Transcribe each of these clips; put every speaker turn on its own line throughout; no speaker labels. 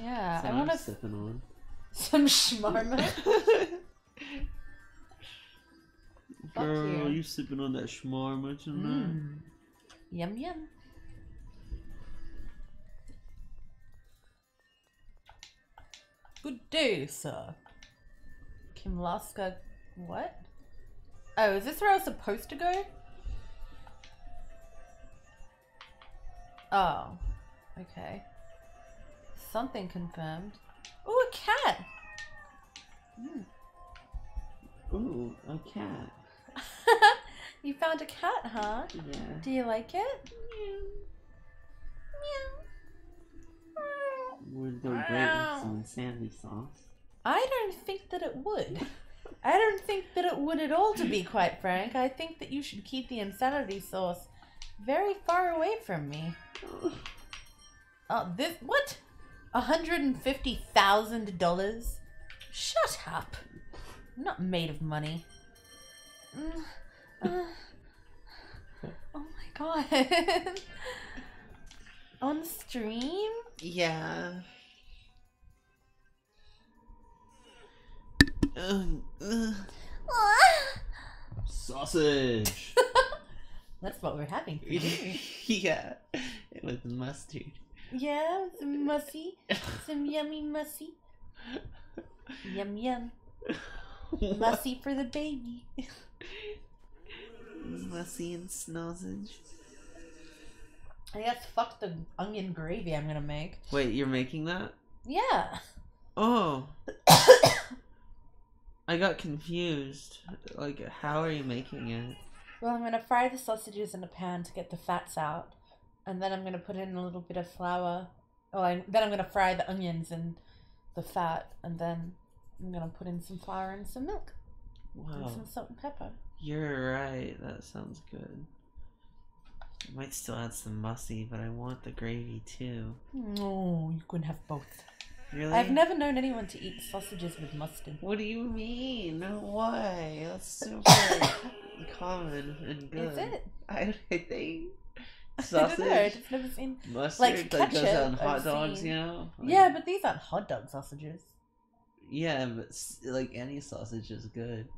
Yeah,
That's
I want to
sipping on.
some shawarma.
Girl,
you.
you sipping on that shawarma tonight?
Mm. Yum yum. Good day, sir. Kimlasca. What? Oh, is this where I was supposed to go? Oh. Okay. Something confirmed. Oh, a cat! Hmm.
Ooh, a cat.
you found a cat, huh?
Yeah.
Do you like it?
Would go great with some sandy sauce.
I don't think that it would. I don't think that it would at all, to be quite frank. I think that you should keep the insanity sauce very far away from me. Oh, this what? A hundred and fifty thousand dollars? Shut up! I'm not made of money. Mm, uh, oh my god! On stream?
Yeah. Sausage.
That's what we're having.
yeah, with mustard.
Yeah, some mussy, some yummy mussy. Yum yum. Mussy for the baby.
Mussy and sausage.
I guess fuck the onion gravy I'm gonna make.
Wait, you're making that?
Yeah.
Oh. I got confused. Like, how are you making it?
Well, I'm gonna fry the sausages in a pan to get the fats out, and then I'm gonna put in a little bit of flour. Oh, I, then I'm gonna fry the onions and the fat, and then I'm gonna put in some flour and some milk and
Wow.
some salt and pepper.
You're right. That sounds good. I might still add some mussy, but I want the gravy too.
No, you can have both.
Really?
I've never known anyone to eat sausages with mustard.
What do you mean? Why? That's super common and good.
Is it?
I, I think
I
sausage,
don't know. I've never seen.
mustard,
like
that goes on hot dogs.
seen.
You know? Like-
Yeah, but these aren't hot dog sausages.
yeah, but like any sausage is good.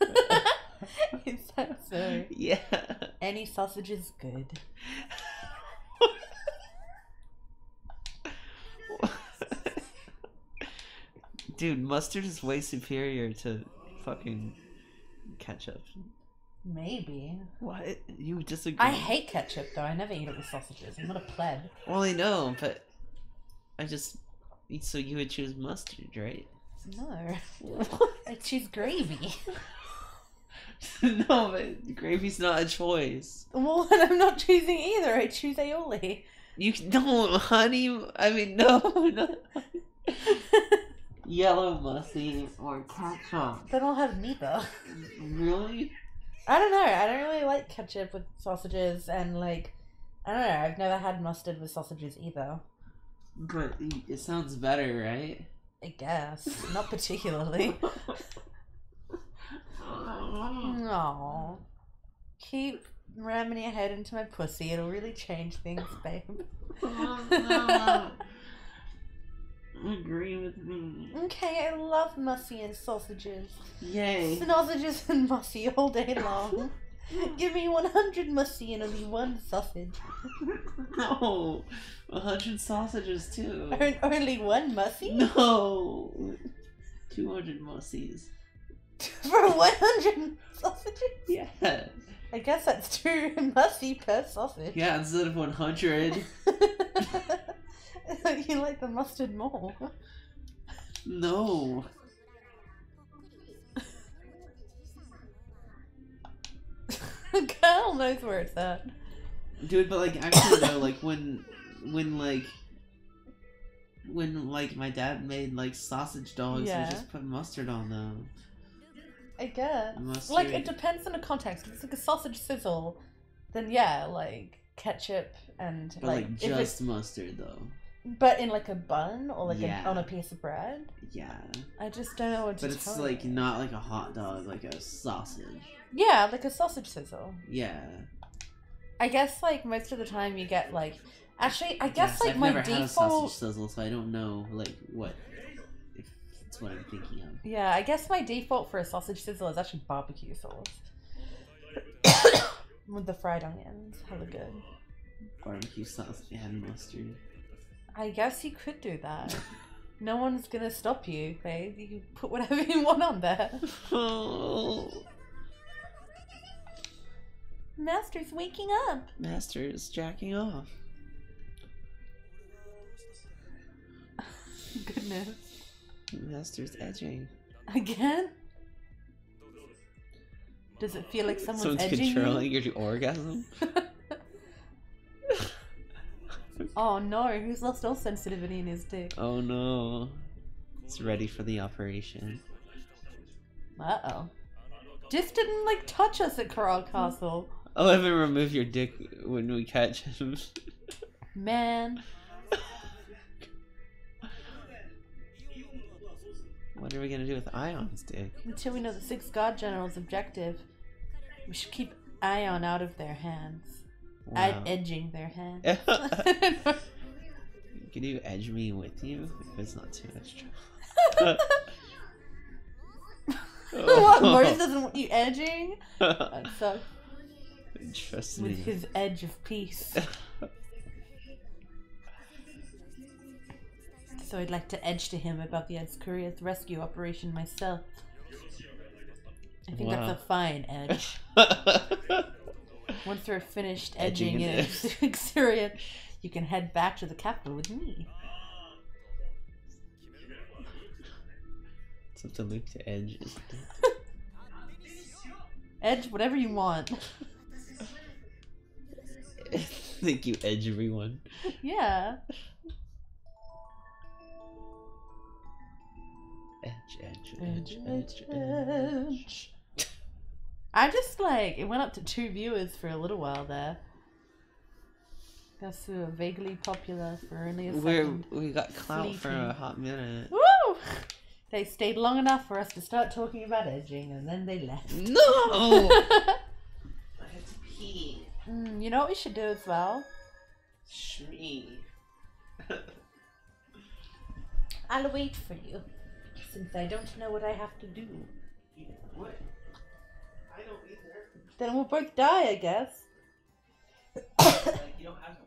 is that so?
Yeah.
Any sausage is good.
Dude, mustard is way superior to fucking ketchup.
Maybe.
What? You disagree?
I hate ketchup though. I never eat it with sausages. I'm not a pleb.
Well, I know, but I just. So you would choose mustard, right?
No. I choose gravy.
no, but gravy's not a choice.
Well, and I'm not choosing either. I choose aioli.
You no honey. I mean, no, no. Yellow mussy or ketchup.
then I'll have neither.
Really?
I don't know. I don't really like ketchup with sausages, and like, I don't know. I've never had mustard with sausages either.
But it sounds better, right?
I guess not particularly. No. Keep ramming your head into my pussy. It'll really change things, babe.
Agree with me.
Okay, I love mussy and sausages.
Yay.
Sausages and mussy all day long. Give me 100 mussy and only one sausage.
No, a hundred sausages too.
O- only one mussy?
No, two hundred mussies.
For 100 sausages?
Yeah,
I guess that's two mussy per sausage.
yeah. Instead of one hundred,
you like the mustard more.
no.
Girl knows where it's at.
Dude, but like actually though, like when, when like, when like my dad made like sausage dogs,
Yeah.
we just put mustard on them.
I guess.
Mustard.
Like, it depends on the context. If it's like a sausage sizzle, then yeah, like ketchup and
But
like,
like, just mustard though.
But in like a bun or like
Yeah.
a, on a piece of bread.
Yeah,
I just don't know what to
but it's like
you.
not like a hot dog, like a sausage.
yeah, like a sausage sizzle.
Yeah.
I guess like most of the time you get like Actually, I guess
Yes,
like
I've
my
never had a sausage
default.
sizzle, so I don't know like what if it's what I'm thinking of.
Yeah, I guess my default for a sausage sizzle is actually barbecue sauce. With the fried onions. Hella good.
Barbecue sauce and mustard.
I guess you could do that. No one's gonna stop you, babe. You can put whatever you want on there. Master's waking up.
Master's jacking off.
Goodness.
Master's edging.
Again? Does it feel like someone's,
Someone's
edging
controlling your orgasm.
oh no, who's lost all sensitivity in his dick?
Oh no. It's ready for the operation.
Uh oh. Just didn't like touch us at Coral Castle.
I'll have him remove your dick when we catch him.
Man.
what are we gonna do with Ion's dick?
Until we know the six god general's objective, we should keep Ion out of their hands.
Wow.
edging their hands.
Can you edge me with you? If it's not too much trouble.
what? Morris doesn't want you edging? That sucks.
Trust me.
With his edge of peace. So I'd like to edge to him about the Akzeriuth's rescue operation myself. I think
Wow.
that's a fine edge. Once we're finished
Edging
edging
in
Akzeriuth, you can head back to the capital with me.
it's up to Luke to edge.
Edge whatever you want.
it? Think you edge everyone.
yeah.
Edge, edge, edge, edge, edge.
edge. I just like it went up to two viewers for a little while there. Guess we were vaguely popular for only a
We're,
second.
we got clout for a hot minute.
Woo! They stayed long enough for us to start talking about edging, and then they left.
No! I have to pee.
Mm, you know what we should do as well?
Shmee.
I'll wait for you, since I don't know what I have to do.
What? Don't either.
Then we'll both die, I guess.
like, you don't have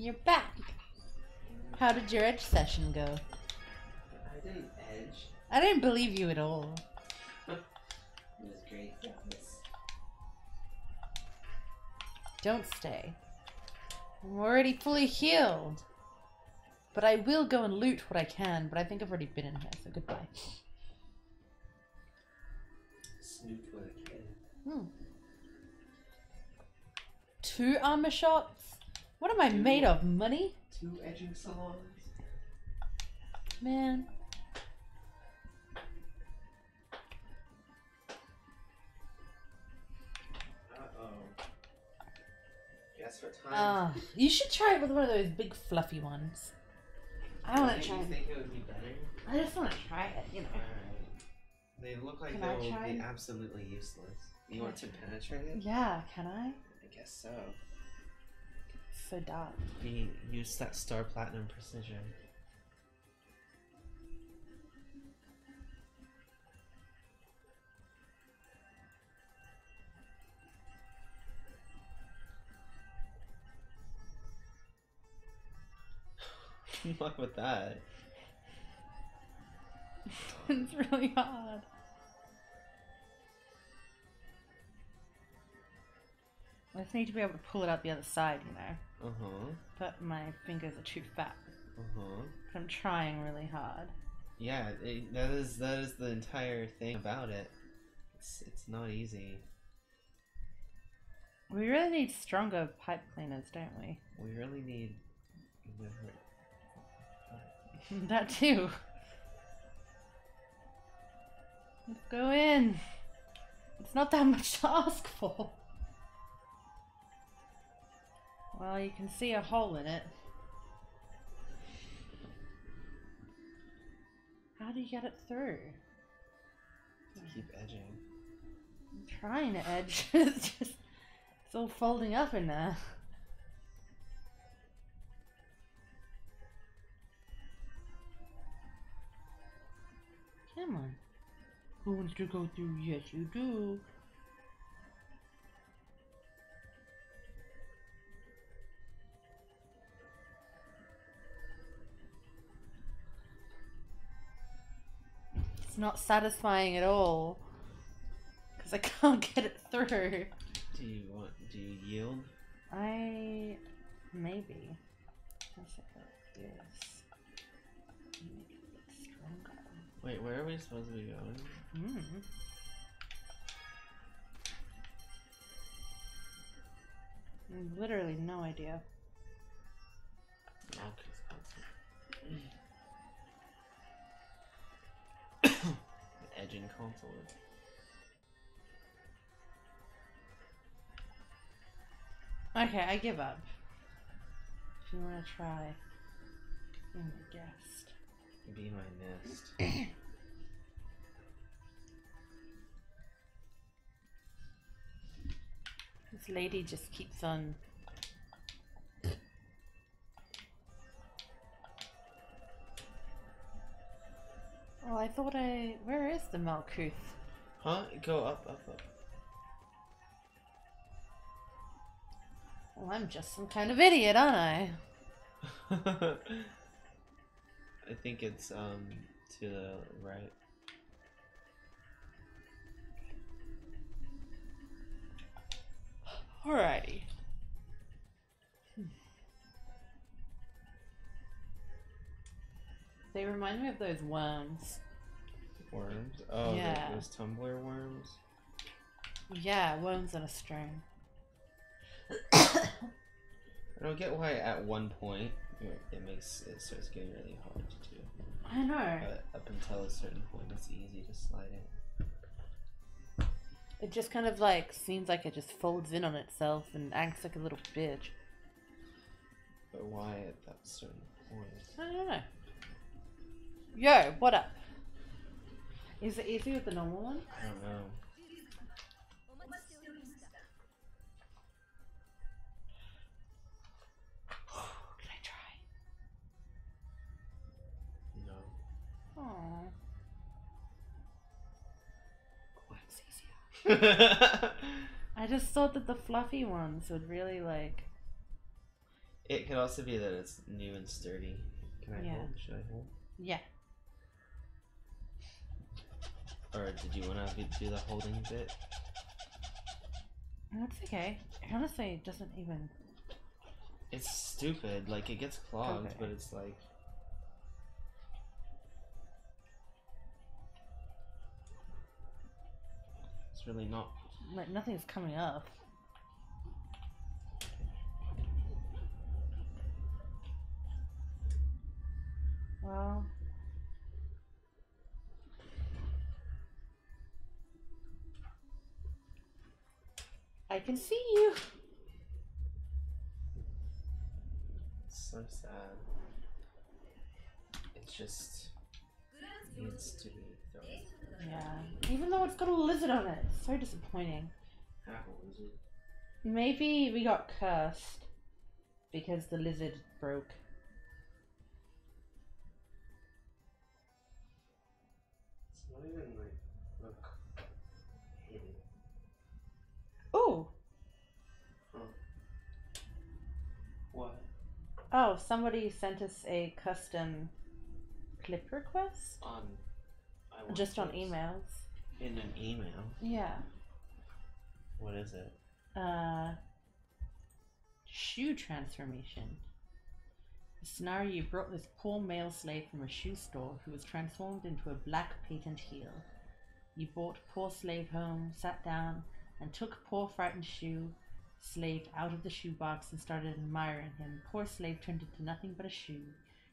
You're back. How did your edge session go?
I didn't edge.
I didn't believe you at all.
It was great.
Don't stay. I'm already fully healed. But I will go and loot what I can, but I think I've already been in here, so goodbye.
What I can.
Hmm. Two armor shots? What am I made of? Money?
Two edging salons.
Man.
Uh oh. Guess for time.
Ah, you should try it with one of those big fluffy ones. I want to try.
You think it would be better?
I just want to try it, you know.
Alright. They look like
Can
they
I
will be absolutely useless. You want to penetrate it?
Yeah, can I?
I guess so
for that.
He used that star platinum precision. Fuck with that?
it's really odd. I just need to be able to pull it out the other side, you know.
Uh huh.
But my fingers are too fat.
Uh huh.
I'm trying really hard.
Yeah, it, that is that is the entire thing about it. It's it's not easy.
We really need stronger pipe cleaners, don't we?
We really need.
that too. Let's go in. It's not that much to ask for. Well, you can see a hole in it. How do you get it through?
Keep edging.
I'm trying to edge. it's just it's all folding up in there. Come on. Who wants to go through? Yes, you do. Not satisfying at all. Because I can't get it through.
Do you want? Do you yield?
I. maybe. Let's look at this. Make it look stronger.
Wait, where are we supposed to be going?
Hmm. Literally no idea.
console. Edging console.
Okay, I give up. If you want to try, being my guest.
Be my nest.
This lady just keeps on. Oh, I thought I. Where is the Malkuth?
Huh? Go up, up, up.
Well, I'm just some kind of idiot, aren't I?
I think it's um to the right.
Alrighty. They remind me of those worms.
Worms. Oh,
Yeah.
those tumbler worms.
Yeah, worms on a string.
I don't get why at one point it it makes it starts getting really hard to do.
I know.
But up until a certain point, it's easy to slide it.
It just kind of like seems like it just folds in on itself and acts like a little bitch.
But why at that certain point?
I don't know. Yo, what up? Is it easy with the normal one?
I don't know.
Can I try?
No.
Aww. What's easier? I just thought that the fluffy ones would really like.
it could also be that it's new and sturdy. Can I
Yeah.
hold? Should I hold?
Yeah.
Or did you want to do the holding bit?
No, it's okay. Honestly, it doesn't even.
It's stupid. Like it gets clogged,
Okay.
but it's like it's really not.
Like, nothing's coming up. Well. I can see you.
It's so sad. It just needs to be thrown.
Yeah. Even though it's got a lizard on it, it's so disappointing.
How is it?
Maybe we got cursed because the lizard broke.
It's not even
Oh, somebody sent us a custom clip request
On. I want
just on emails.
In an email.
Yeah.
What is it?
Uh, Shoe transformation. The scenario you brought this poor male slave from a shoe store who was transformed into a black patent heel. You brought poor slave home, sat down, and took poor frightened shoe slave out of the shoebox and started admiring him. Poor slave turned into nothing but a shoe,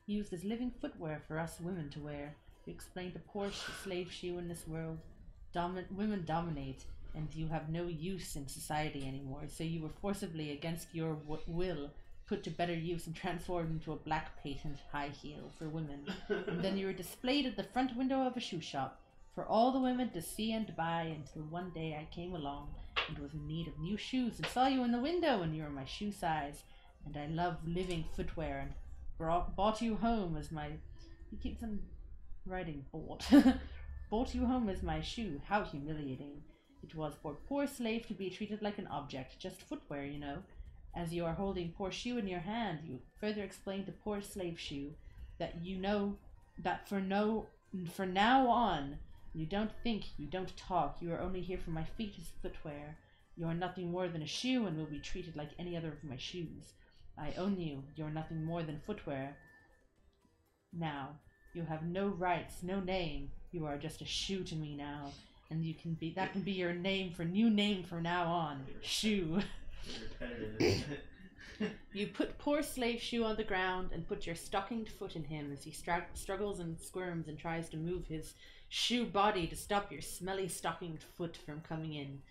used as living footwear for us women to wear. You explained a poor slave shoe in this world. Domin- women dominate, and you have no use in society anymore. So you were forcibly, against your w- will, put to better use and transformed into a black patent high heel for women. and then you were displayed at the front window of a shoe shop for all the women to see and buy until one day I came along and was in need of new shoes and saw you in the window and you were my shoe size. And I love living footwear and brought, bought you home as my he keeps on writing bought bought you home as my shoe. How humiliating. It was for poor slave to be treated like an object just footwear you know. As you are holding poor shoe in your hand you further explain to poor slave shoe that you know that for no for now on you don't think, you don't talk, you are only here for my feet as footwear. You are nothing more than a shoe and will be treated like any other of my shoes. I own you, you are nothing more than footwear. Now, you have no rights, no name. You are just a shoe to me now. And you can be that can be your name for new name from now on. Shoe. You put poor slave shoe on the ground and put your stockinged foot in him as he struggles and squirms and tries to move his shoe body to stop your smelly stockinged foot from coming in.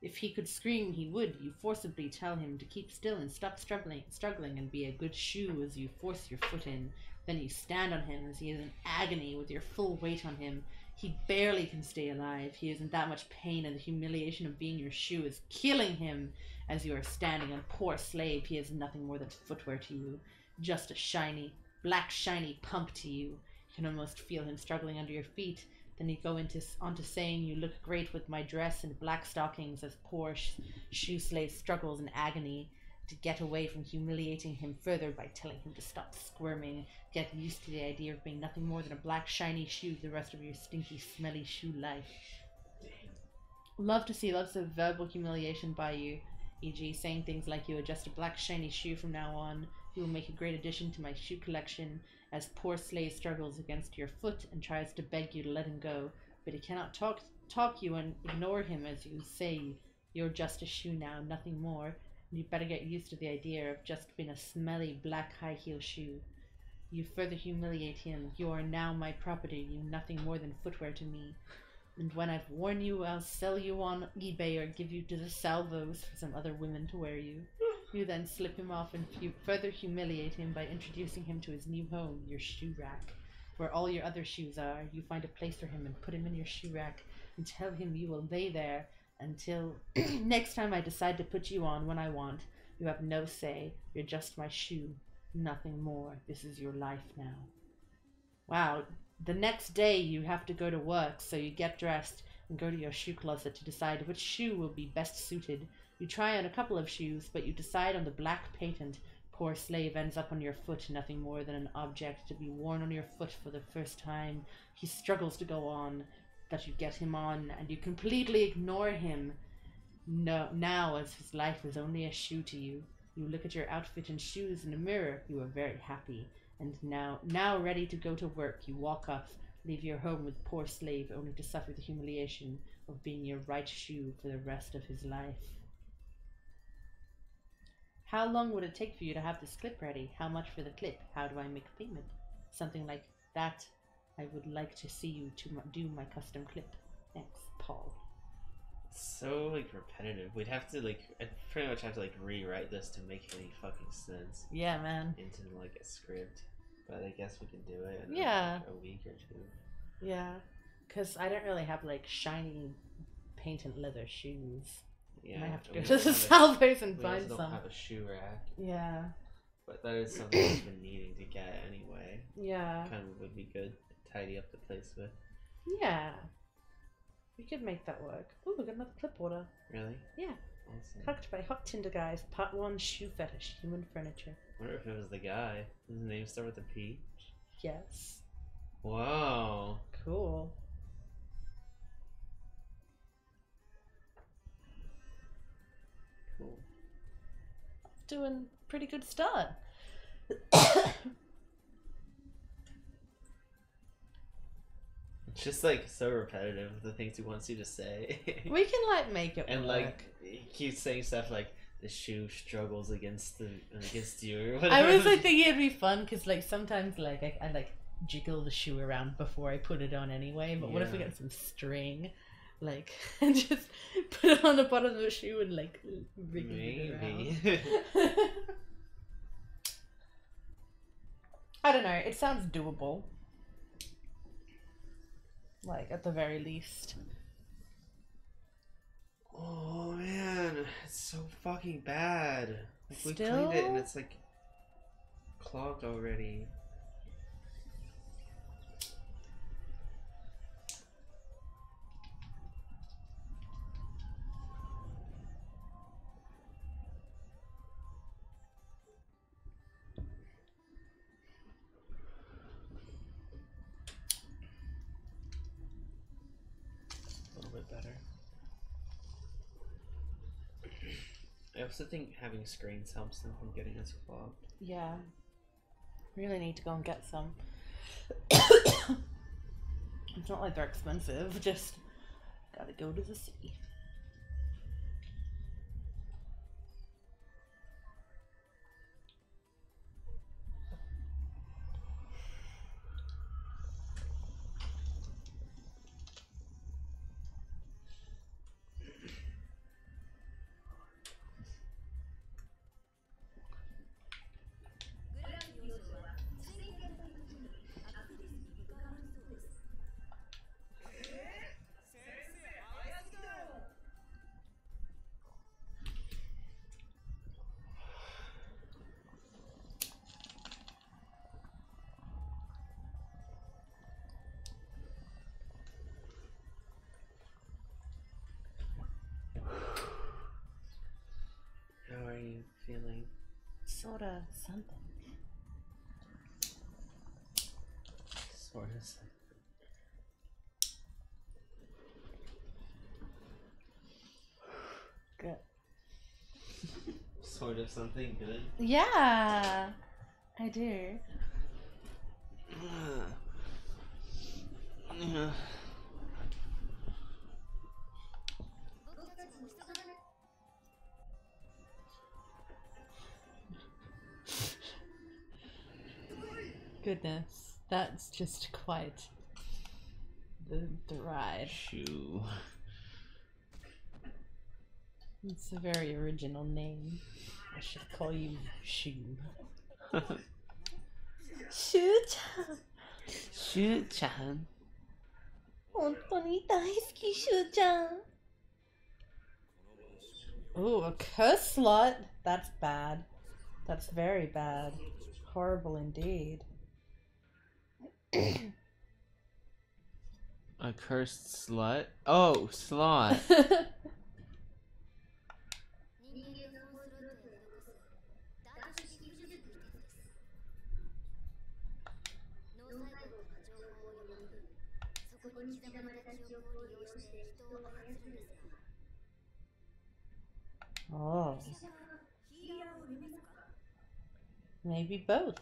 If he could scream, he would. You forcibly tell him to keep still and stop struggling, struggling and be a good shoe as you force your foot in. Then you stand on him as he is in agony with your full weight on him. He barely can stay alive. He is in that much pain, and the humiliation of being your shoe is killing him as you are standing on poor slave. He is nothing more than footwear to you, just a shiny, black shiny pump to you. Can almost feel him struggling under your feet. Then you go into onto saying you look great with my dress and black stockings as poor sh- shoe slave struggles in agony to get away from humiliating him further by telling him to stop squirming, get used to the idea of being nothing more than a black shiny shoe the rest of your stinky smelly shoe life. Love to see lots of verbal humiliation by you, e.g., saying things like you are just a black shiny shoe from now on. You will make a great addition to my shoe collection. As poor slave struggles against your foot and tries to beg you to let him go, but he cannot talk talk you and ignore him as you say you're just a shoe now, nothing more. And you better get used to the idea of just being a smelly black high heel shoe. You further humiliate him. You are now my property, you nothing more than footwear to me. And when I've worn you, I'll sell you on eBay or give you to the salvos for some other women to wear you. You then slip him off and fu- further humiliate him by introducing him to his new home, your shoe rack, where all your other shoes are. You find a place for him and put him in your shoe rack and tell him you will lay there until next time I decide to put you on when I want. You have no say. You're just my shoe, nothing more. This is your life now. Wow. The next day you have to go to work, so you get dressed and go to your shoe closet to decide which shoe will be best suited. You try on a couple of shoes, but you decide on the black patent. Poor slave ends up on your foot, nothing more than an object to be worn on your foot for the first time. He struggles to go on, but you get him on, and you completely ignore him. No, now, as his life is only a shoe to you, you look at your outfit and shoes in the mirror. You are very happy, and now, now ready to go to work, you walk off, leave your home with poor slave, only to suffer the humiliation of being your right shoe for the rest of his life. How long would it take for you to have this clip ready? How much for the clip? How do I make payment? Something like that. I would like to see you to do my custom clip. Thanks, Paul.
So like repetitive. We'd have to like I'd pretty much have to like rewrite this to make any fucking sense
Yeah, man.
into like a script. But I guess we can do it in
Yeah.
like, a week or two.
Yeah, because I don't really have like shiny patent leather shoes.
Yeah.
I have to go to the Salvos and
we
find
also don't have a shoe rack,
Yeah,
but that is something we've been needing to get anyway.
yeah,
Kind of would be good to tidy up the place with.
yeah. We could make that work. Oh, we got another clip order.
Really?
Yeah.
Awesome.
Cooked by Hot Tinder Guys, Part 1 Shoe Fetish, Human Furniture.
I wonder if it was the guy. Does his name start with a P?
Yes.
Wow.
Cool.
Cool.
a pretty good start.
It's just like so repetitive the things he wants you to say.
we can like make it
and
work.
like he keeps saying stuff like the shoe struggles against the against you or
I was like thinking it'd be fun because like sometimes like I, I like jiggle the shoe around before I put it on anyway. But what if we
Yeah.
get some string, like and just put it on the bottom of the shoe and like wriggle it around?
maybe.
I don't know. It sounds doable. Like at the very least.
oh man, it's so fucking bad. Like we cleaned it and it's like clogged already. Also think having screens helps them from getting us clogged.
Yeah. Really need to go and get some. it's not like they're expensive, just gotta go to the city. Something.
Sort of.
Good.
Sort of something good.
Yeah, I do.
Yeah.
Uh, that's just quite the, the ride.
Shoe.
It's a very original name. I should call you Shoe. Shoot!
Shoot, Chan.
本当に大好き、シュウちゃん。Ooh, a curse slot? That's bad. That's very bad. Horrible indeed.
A cursed slut? Oh,
slut.
oh. Maybe both.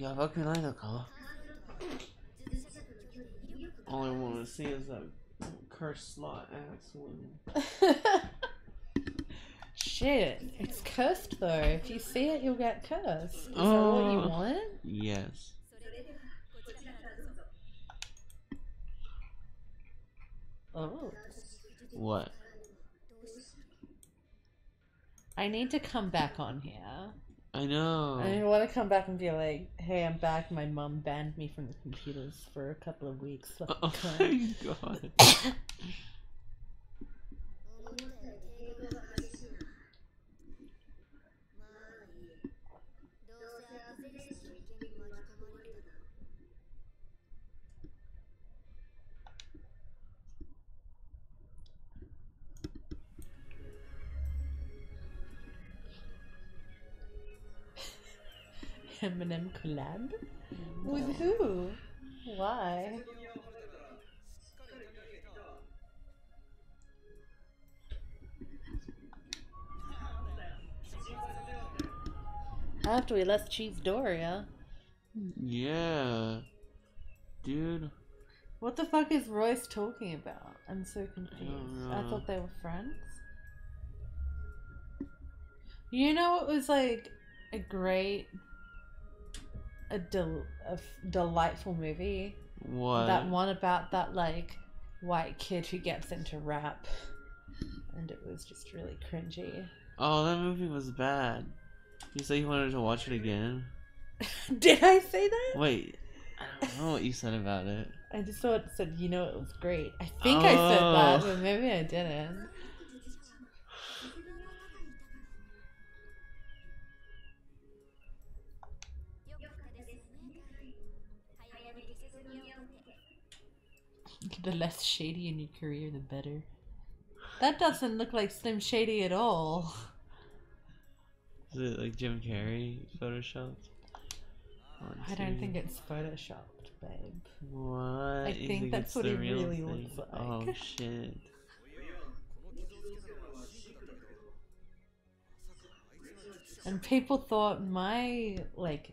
Yeah, fucking I know color.
All I want to see is that cursed slot ass woman.
Shit, it's cursed though. If you see it, you'll get cursed. Is oh, that what you
oh.
want?
Yes.
Oh.
What?
I need to come back on here.
I know.
I want to come back and be like, hey, I'm back. My mom banned me from the computers for a couple of weeks.
Oh my god.
Eminem collab? With who? Why? After we left Chesedonia.
Yeah. Dude.
What the fuck is Royce talking about? I'm so confused. I
know.
thought they were friends. You know what was like a great, a, del- a f- delightful movie?
What?
That one about that like white kid who gets into rap. And it was just really cringy.
Oh, that movie was bad. You said you wanted to watch it again.
Did I say that?
Wait, I don't know what you said about it.
I just thought it said, you know, it was great. I think I said that,
Oh.
but maybe I didn't. The less shady in your career, the better. That doesn't look like Slim Shady at all.
Is it like Jim Carrey photoshopped?
I don't think it's photoshopped, babe.
What?
I
You
think that's what it really
thing?
looks like.
Oh shit.
And people thought my like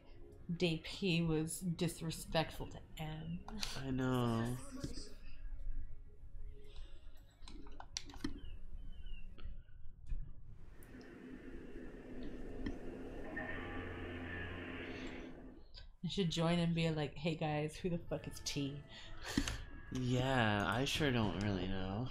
DP was disrespectful to Anne.
I know.
I should join and be like, hey guys, who the fuck is T?
Yeah, I sure don't really know.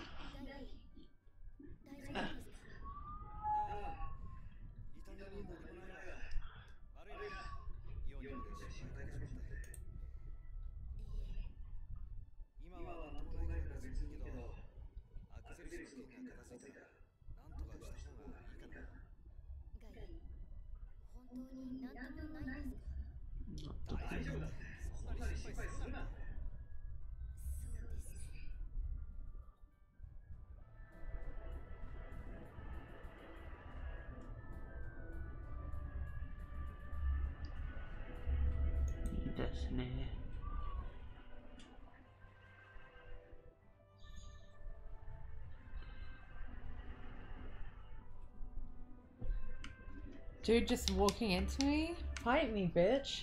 Dude just walking into me? Fight me, bitch.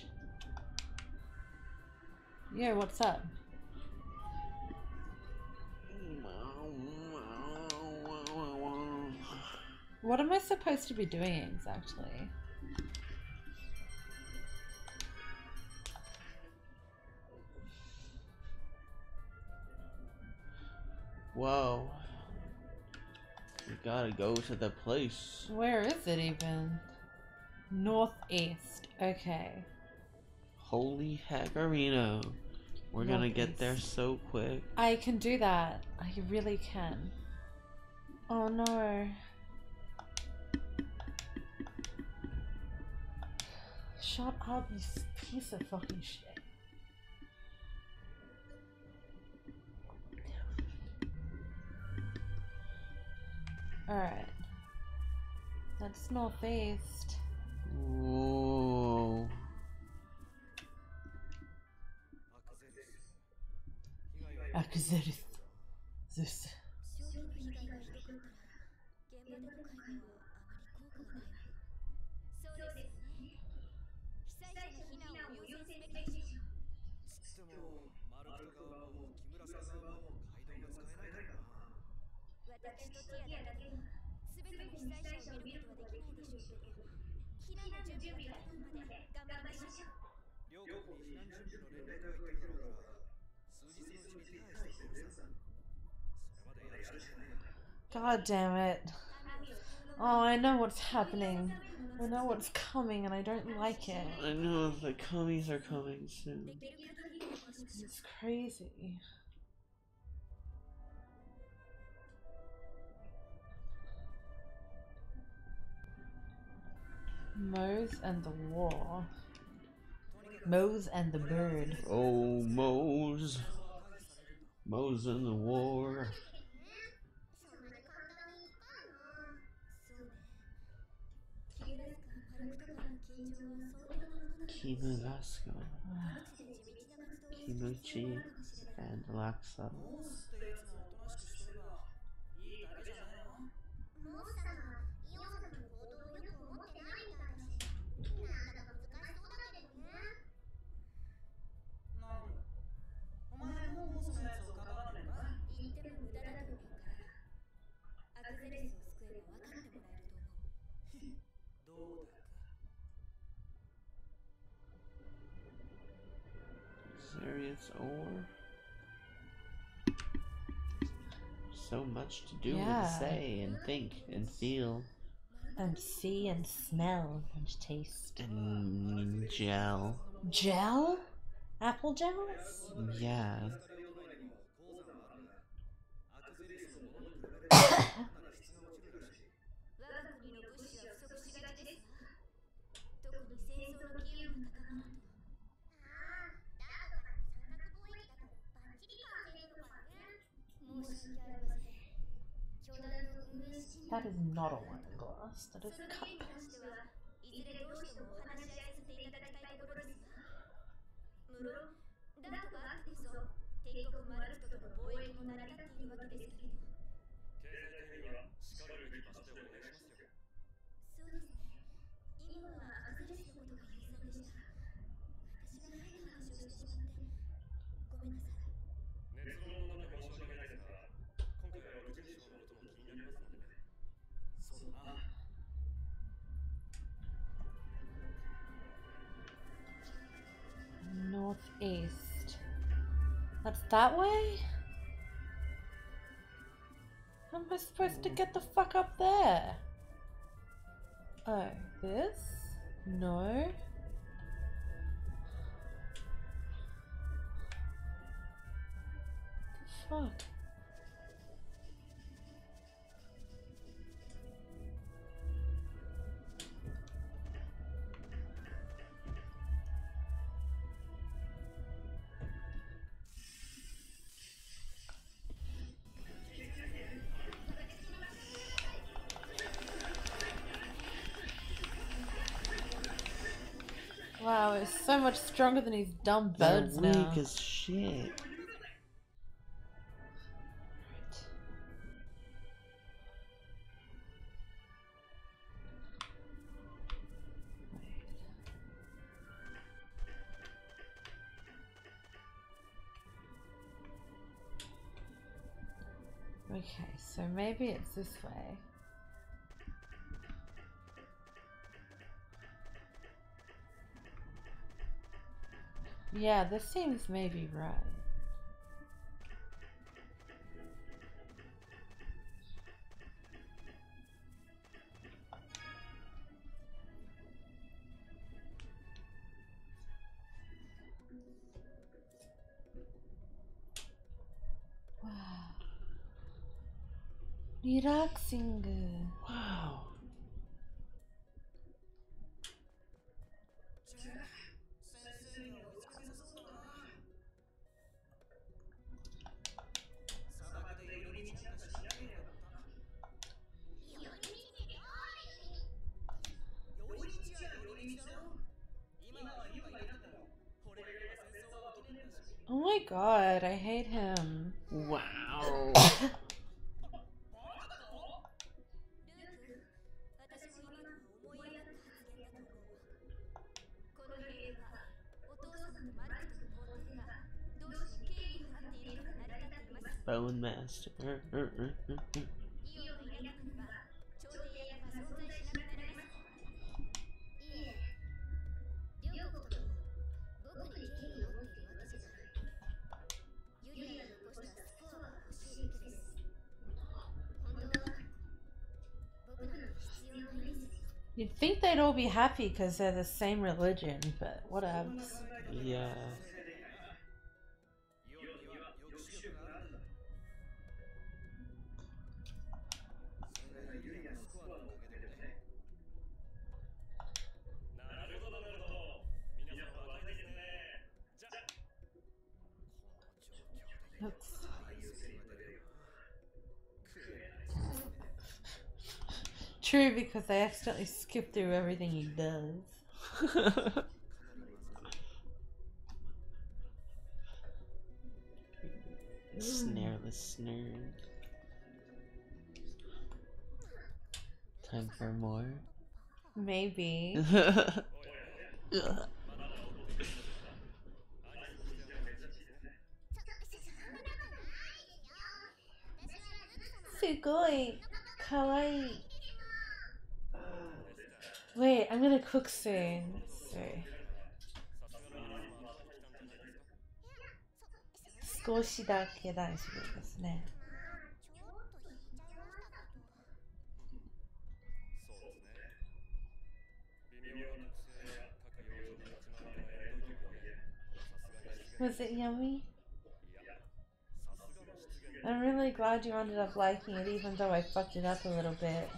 Yeah, what's up? What am I supposed to be doing exactly?
Whoa. We gotta go to the place.
Where is it even? Northeast. Okay.
Holy heck, hackerino. We're gonna get there so quick.
I can do that. I really can. Oh no. Shut up, you piece of fucking shit. Alright. That's northeast.
Whoa.
God damn it. Oh, I know what's happening. I know what's coming and I don't like it.
I know the commies are coming soon.
It's crazy. Mohs and the War. Mohs and the Bird.
Oh, Mohs. Mohs and the War.
Kimu
Lasko, Kimuchi, and Laksa. various ore. So much to do
yeah.
and say and think and feel.
And see and smell and taste.
And gel.
Gel? Apple gels?
Yeah.
That is not a wine glass, that is a cup.
そうです。今はアクセスのことが優先でした。私が早く話をしてしまっ
た。
southeast. That's that way? How am I supposed to hmm. get the fuck up there? Oh, this? No. The fuck? much stronger than these dumb birds
They're
now.
weak as shit.
Okay, so maybe it's this way. Yeah, this seems maybe right. Wow. Relaxing.
Wow.
god, I hate him.
Wow. Bone Master.
You'd think they'd all be happy because they're the same religion, but
what else? Yeah.
true because I accidentally skipped through everything he does.
Snareless nerd. Time for more?
Maybe. Sugoi kawaii. Wait, I'm gonna cook soon. Sorry. 少しだけ大丈夫ですね。
そうですね微妙な癖や高い表情で立ち回るのは遠いとはいえさすがに
Was it yummy?
いやさすがの出現
I'm really glad you ended up liking it even though I fucked it up a little bit.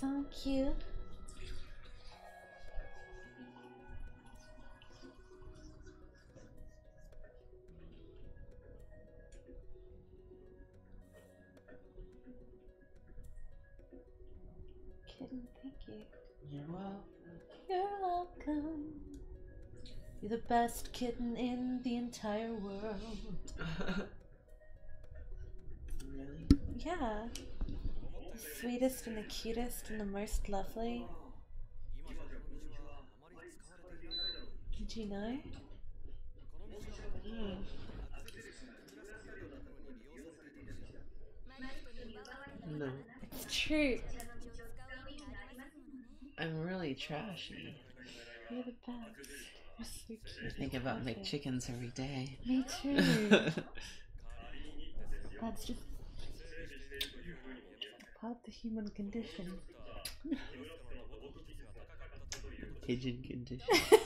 So cute. Kitten, thank you.
You're welcome.
You're welcome. You're the best kitten in the entire world.
really?
Yeah the sweetest and the cutest and the most lovely. Did you know?
Mm. No.
It's true.
I'm really trashy.
You're the best. You're so cute.
I think about McChickens every day.
Me too. That's just part of the human condition.
Pigeon condition.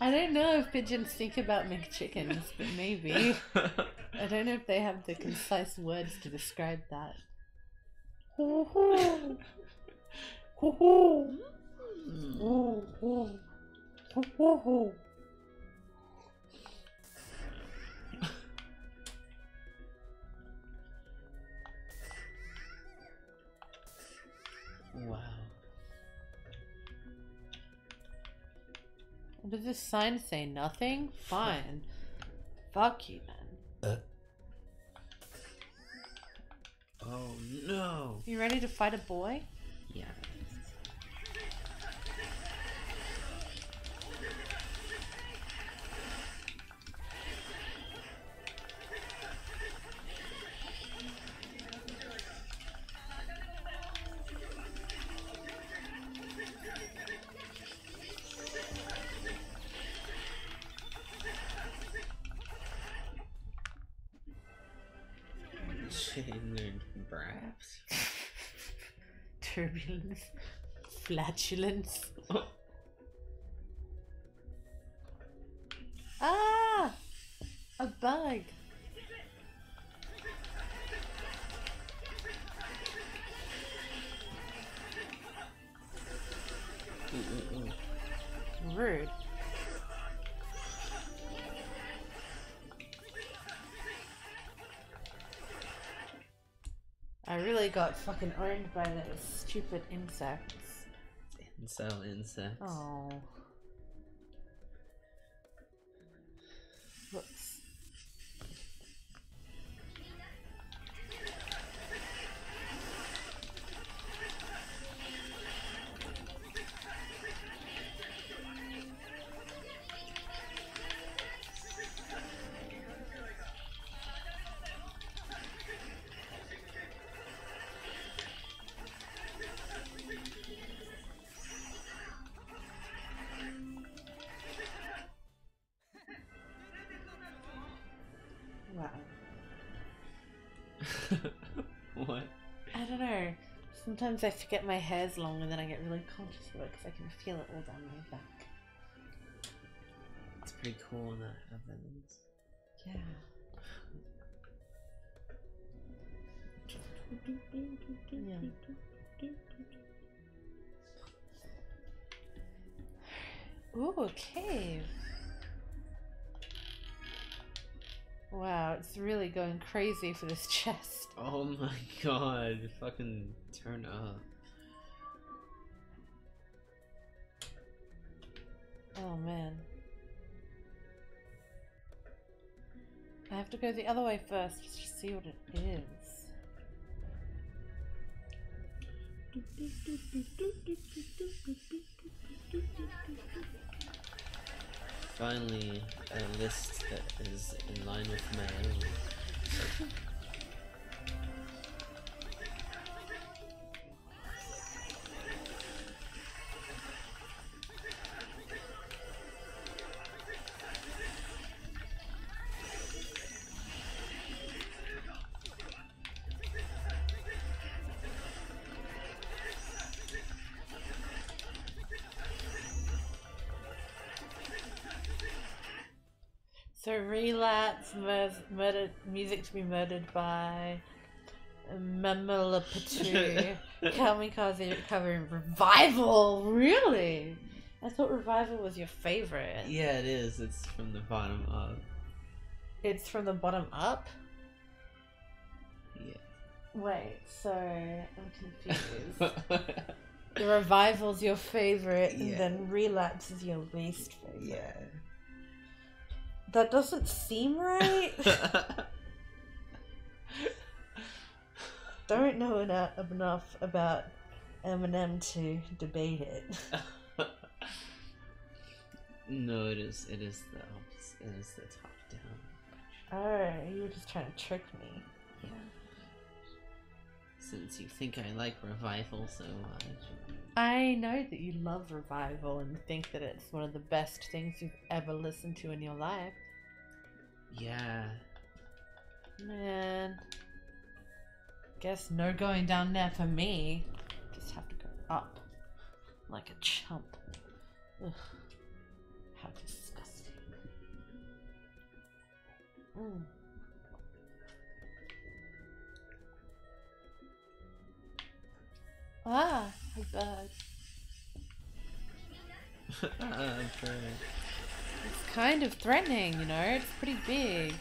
I don't know if pigeons think about McChickens, but maybe. I don't know if they have the concise words to describe that.
Mm. Wow.
Does this sign say nothing? Fine. Fuck you then. Uh.
Oh no.
You ready to fight a boy?
Yeah. Chain braps.
Turbulence. Flatulence. got fucking owned by those stupid insects.
Incel insects.
Oh. Sometimes I forget my hair's long and then I get really conscious of it because I can feel it all down my back.
It's pretty cool in that happens.
Yeah. Yeah. Ooh, a cave. Wow, it's really going crazy for this chest.
Oh my god, fucking turn up.
Oh man. I have to go the other way first just to see what it is.
Finally, a list that is in line with my own.
Relapse, mur- murdered, music to be murdered by Mamalapatu, Kamikaze covering Revival. Really? I thought Revival was your favorite.
Yeah, it is. It's from the bottom up.
It's from the bottom up.
Yeah.
Wait, so I'm confused. the Revival's your favorite, and then Relapse is your least favorite.
yeah.
That doesn't seem right. Don't know eno- enough about Eminem to debate it.
no, it is. It is the. It is the top down.
Oh, you were just trying to trick me.
Yeah. Since you think I like revival so much.
I know that you love Revival and think that it's one of the best things you've ever listened to in your life.
Yeah.
Man. Guess no going down there for me. Just have to go up. Like a chump. Ugh. How disgusting. Mm. Ah, a bird.
uh, bird.
It's kind of threatening, you know? It's pretty big.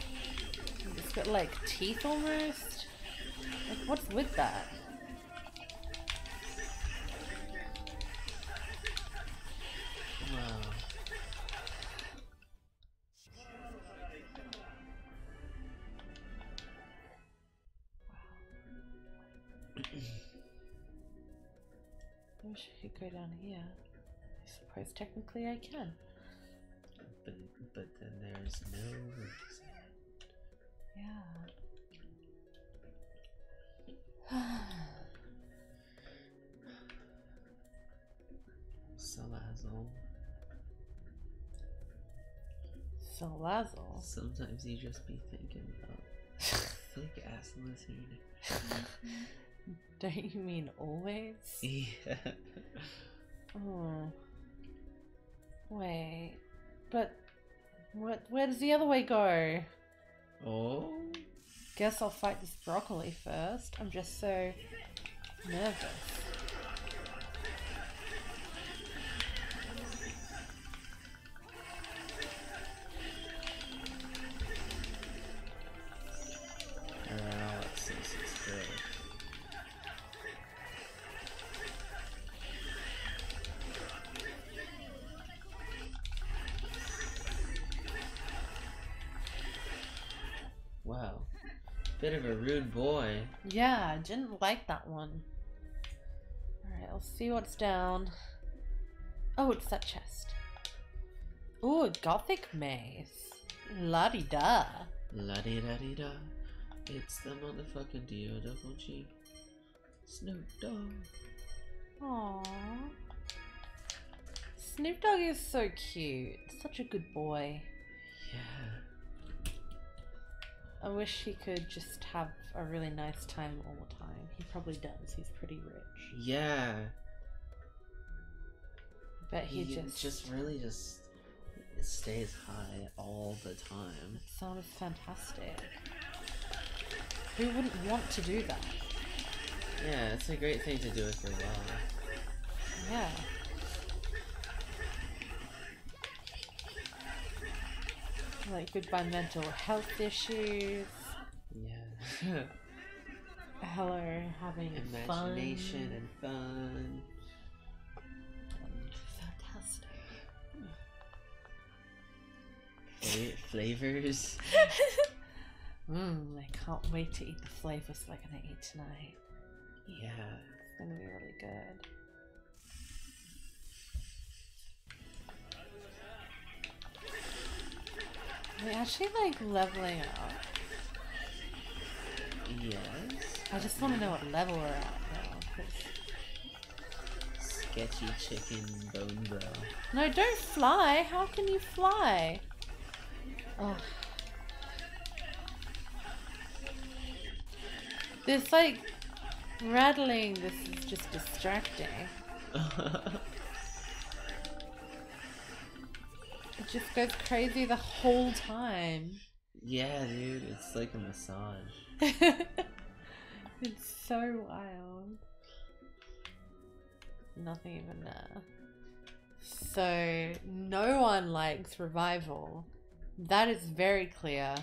It's got like teeth almost. Like, what's with that? I wish I could go down here. I suppose technically I can.
But then there's no reason.
Yeah.
Salazzle.
Salazzle.
Sometimes you just be thinking about thick ass lizard.
Don't you mean always?
Yeah.
Oh. Wait. But what where does the other way go?
Oh.
Guess I'll fight this broccoli first. I'm just so nervous.
Rude boy.
Yeah, I didn't like that one. Alright, I'll see what's down. Oh, it's that chest. Ooh, a gothic maze. La di da.
La di da di da. It's the motherfucking D.O. double G. Snoop Dogg.
Aww. Snoop Dogg is so cute. Such a good boy.
Yeah.
I wish he could just have a really nice time all the time. He probably does. He's pretty rich.
Yeah.
But he,
He
just
just really just stays high all the time.
sounds fantastic. Who wouldn't want to do that?
Yeah, it's a great thing to do with your life.
Yeah. Like good goodbye mental health issues.
Yeah.
Hello, having
Imagination
fun.
and fun.
Fantastic.
flavors.
Mmm, I can't wait to eat the flavors we're gonna eat tonight.
Yeah.
It's gonna be really good. Are we actually like leveling up?
Yes.
I just want to know what level we're at now. 'cause-
Sketchy chicken bone bro.
No, don't fly. How can you fly? Oh. This like rattling. This is just distracting. It just goes crazy the whole time.
yeah, dude, it's like a massage.
it's so wild. Nothing even there. So, no one likes revival. That is very clear.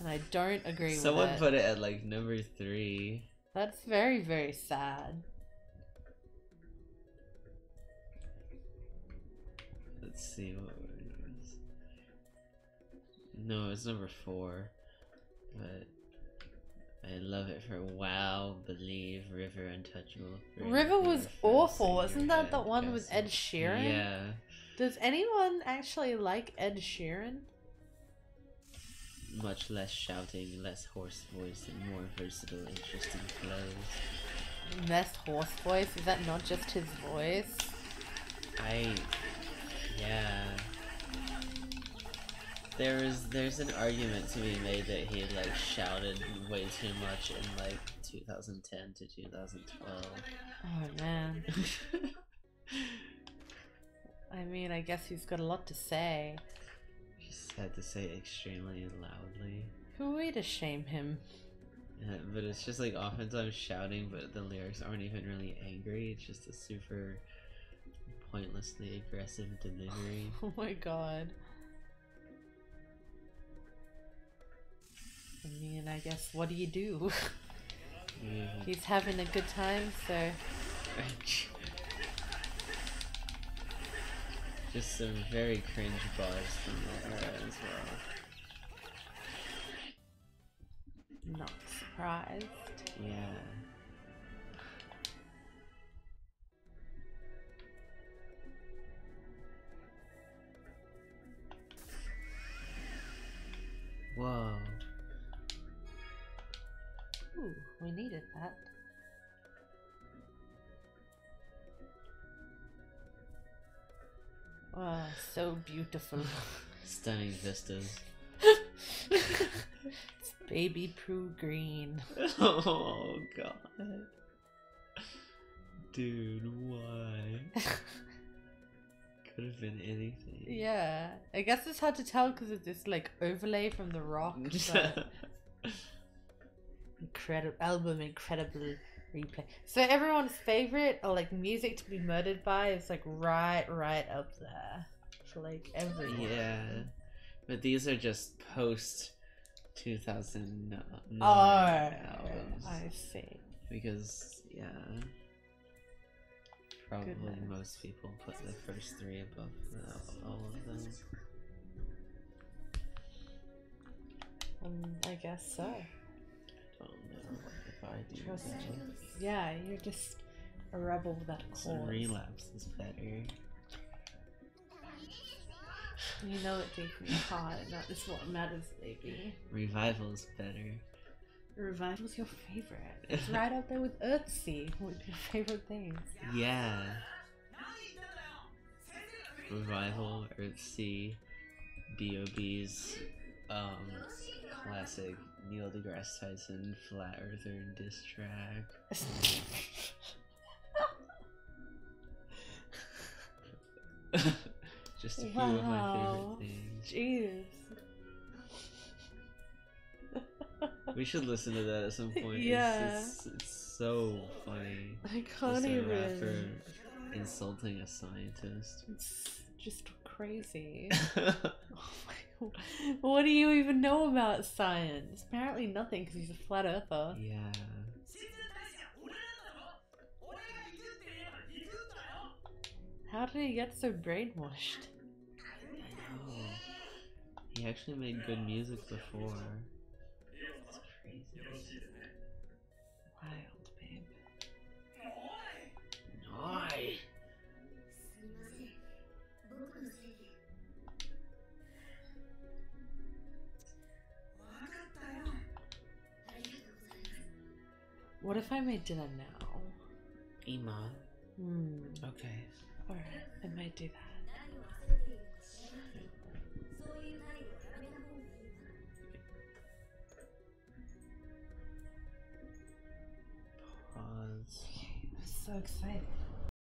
And I don't agree
Someone
with it.
put it at like number three.
That's very, very sad.
Let's see what. No, it's number four. But I love it for wow, believe, river, untouchable. Bring
River was awful. Wasn't that the one with Ed. Sheeran?
Yeah.
Does anyone actually like Ed Sheeran?
Much less shouting, less hoarse voice, and more versatile, interesting flows.
Less horse voice? Is that not just his voice?
I yeah. There is there's an argument to be made that he like shouted way too much in like 2010 to 2012.
Oh man. I mean, I guess he's got a lot to say.
Just had to say extremely loudly.
Who are we to shame him?
Uh, but it's just like oftentimes shouting, but the lyrics aren't even really angry. It's just a super pointlessly aggressive delivery.
Oh my god. I mean, I guess what do you do?
Yeah.
He's having a good time, so
Just some very cringe bars from that era as well.
not surprised.
Yeah. Whoa.
Ooh, we needed that. Wow, so beautiful.
Stunning vistas.
it's baby Prue Green.
oh god. Dude, why? Could have been anything.
Yeah, I guess it's hard to tell because of this like overlay from the rock. But incredible album, incredible replay. So everyone's favorite or like music to be murdered by is like right, right up there for like everyone.
yeah. But these are just post 2009
Oh,
albums.
I see.
Because, yeah. Probably
Goodness.
most people put the first three above the, all of them.
Um, I guess so.
Don't if I do
Trust
that.
me. Yeah, you're just a rebel without a
So relapse is better.
You know it in your heart, and that is what matters, baby.
Revival is better.
Revival's your favorite. It's right up there with Earthsea, with your favorite things.
Yeah. Revival, Earthsea, B.O.B.'s um, classic Neil deGrasse Tyson Flat Earther and diss track. Just a few of my favorite things.
Jeez.
We should listen to that at some point.
Yeah.
It's, it's, it's so funny.
I can't
a rapper
even.
insulting a scientist.
It's just crazy. oh what do you even know about science? Apparently nothing, because he's a flat earther.
Yeah.
How did he get so brainwashed?
He actually made good music before. That's crazy.
Wild, babe.
Why?
What if I made dinner now?
Ima.
Hmm.
Okay.
Alright, I might do that.
Pause.
I'm so excited.